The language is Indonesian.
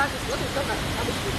Oh, no te toca, estamos